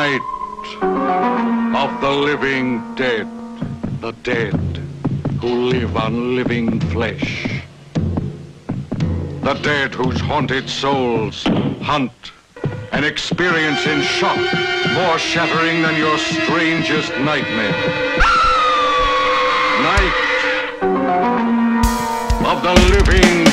night of the living dead, the dead who live on living flesh. The dead whose haunted souls hunt and experience in shock more shattering than your strangest nightmare. Night of the living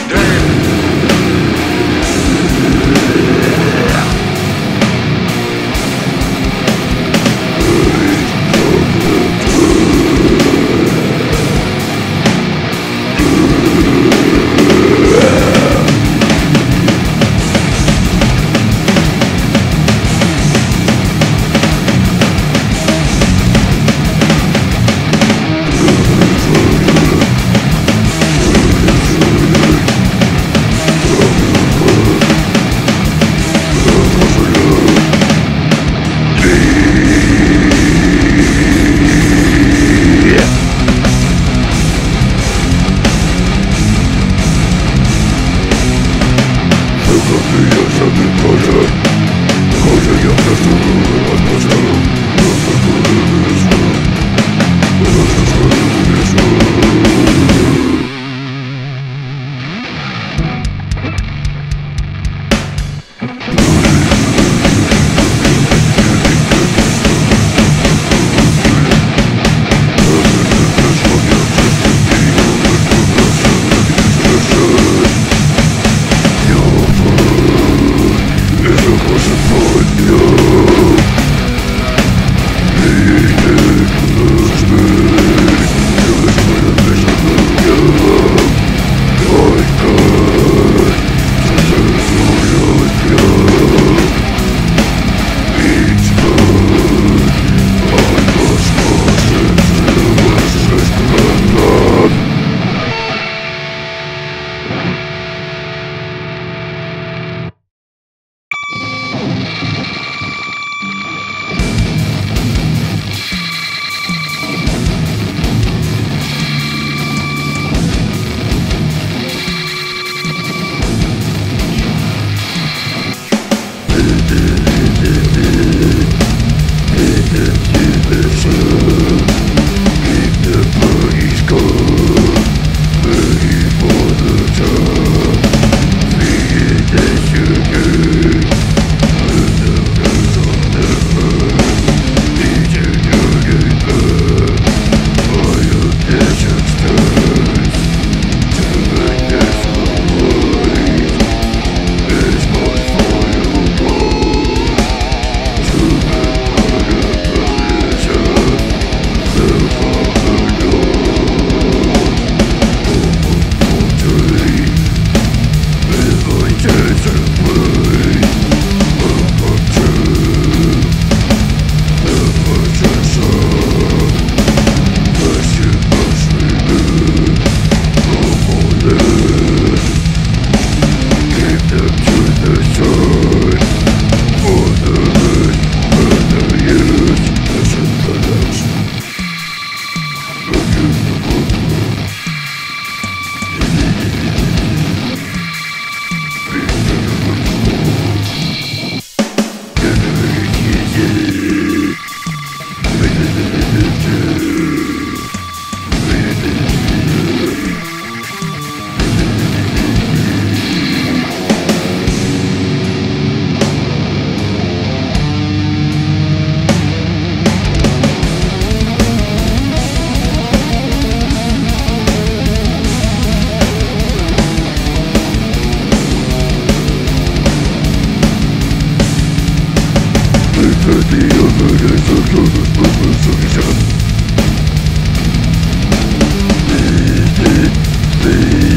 Be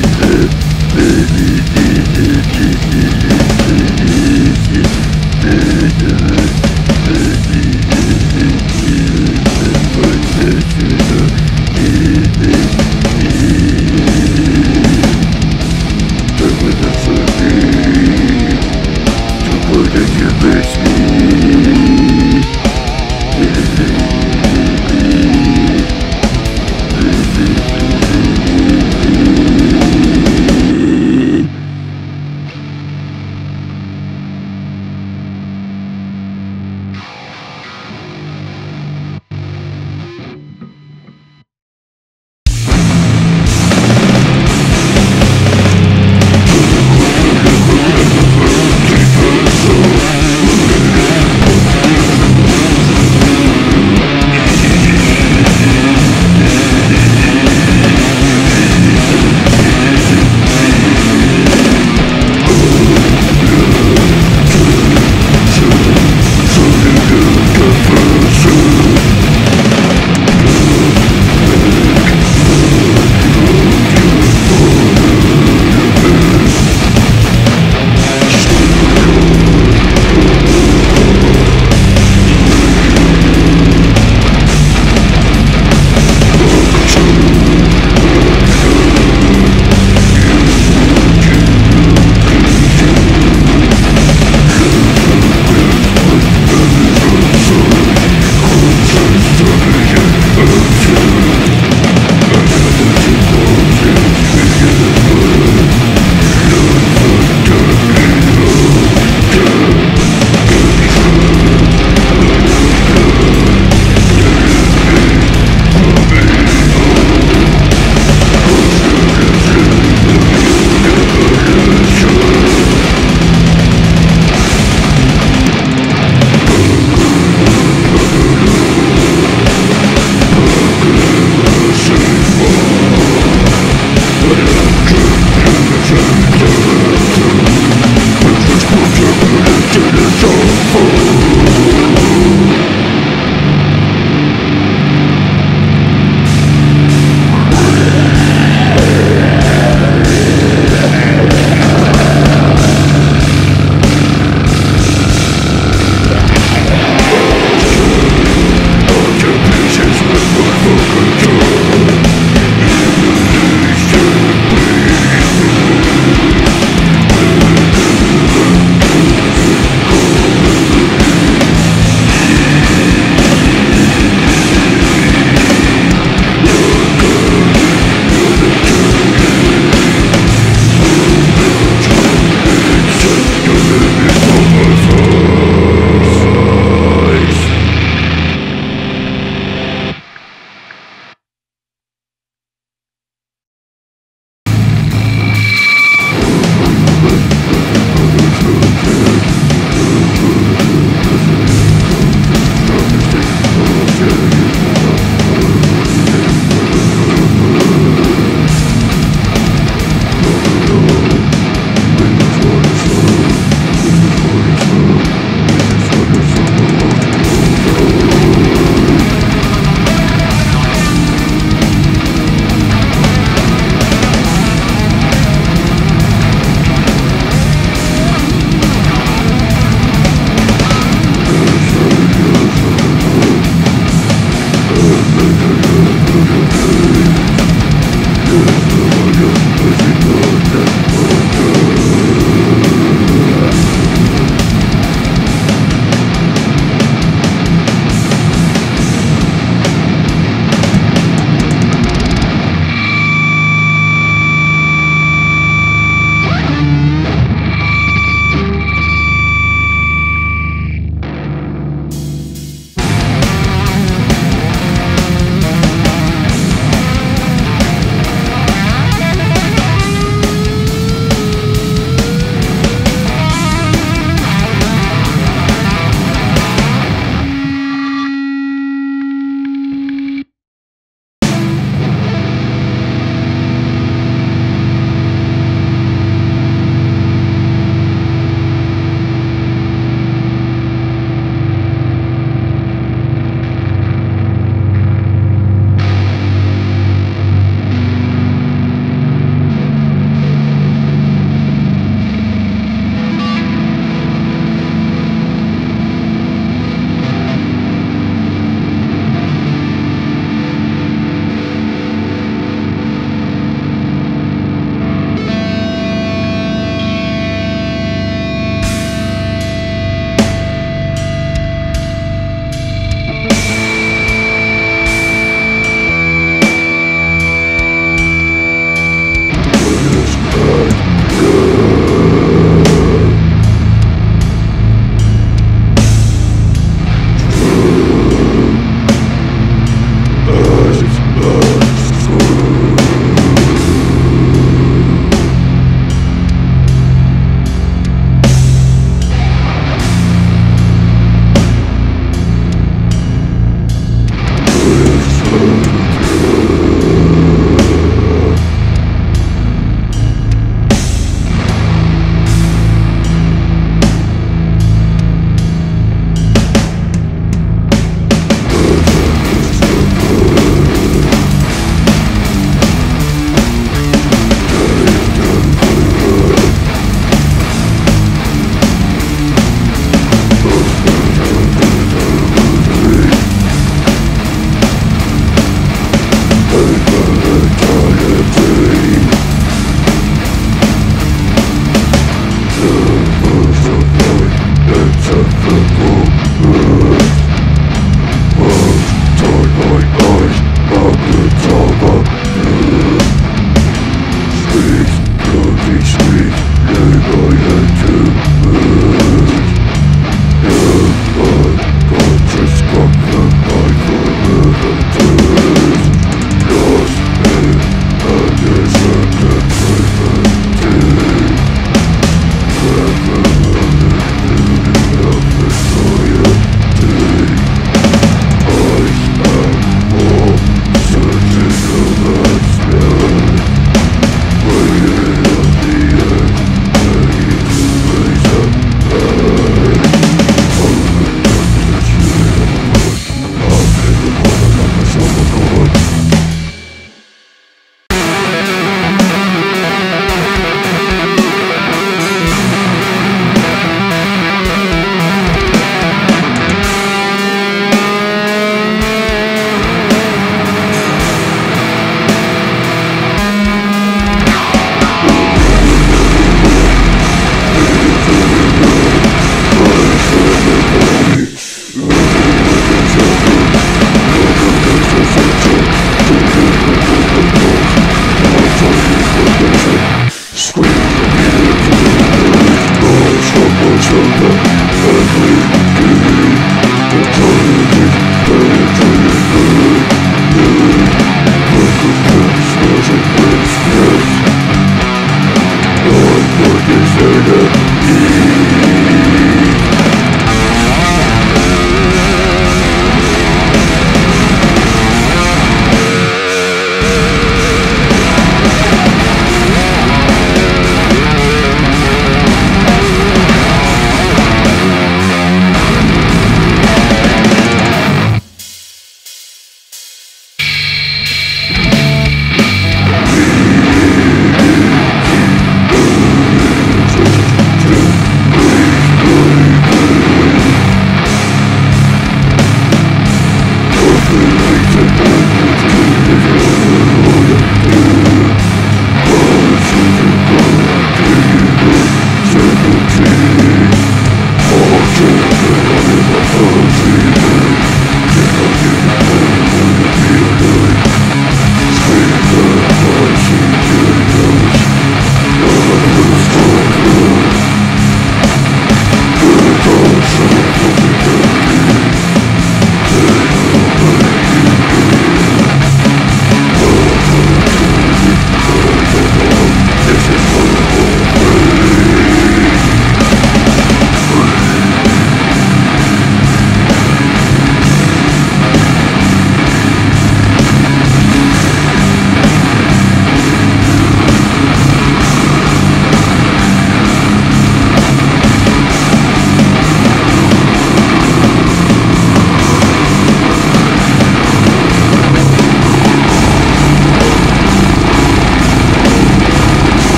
eternity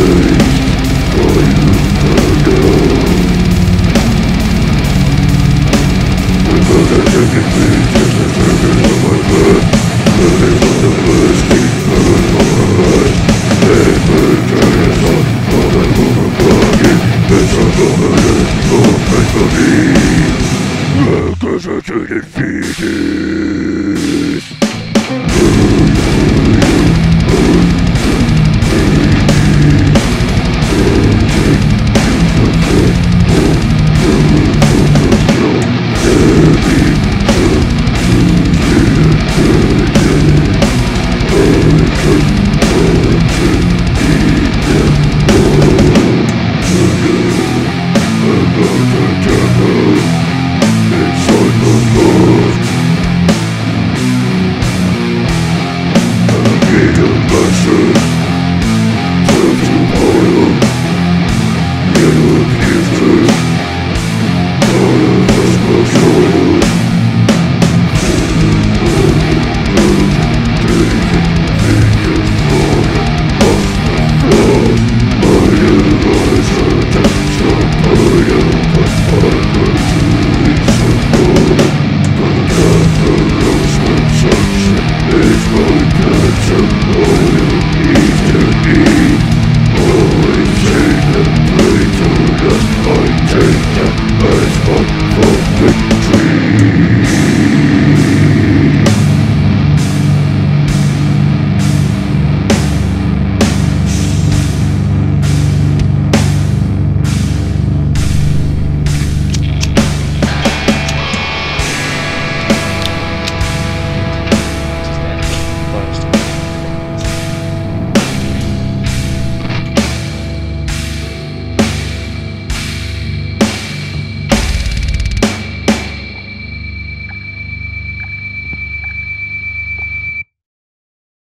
good.